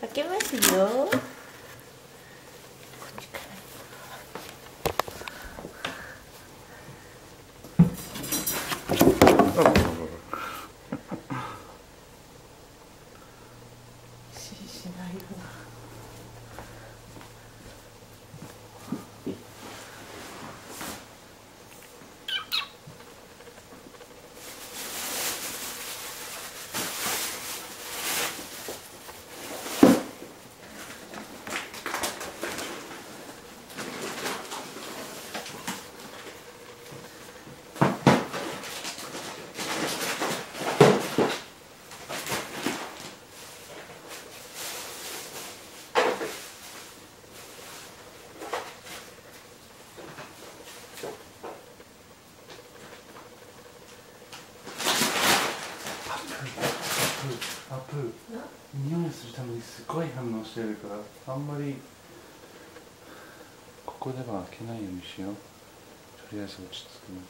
開けますよ。しないよアプ匂いするためにすごい反応してるからあんまりここでは開けないようにしようとりあえず落ち着くまで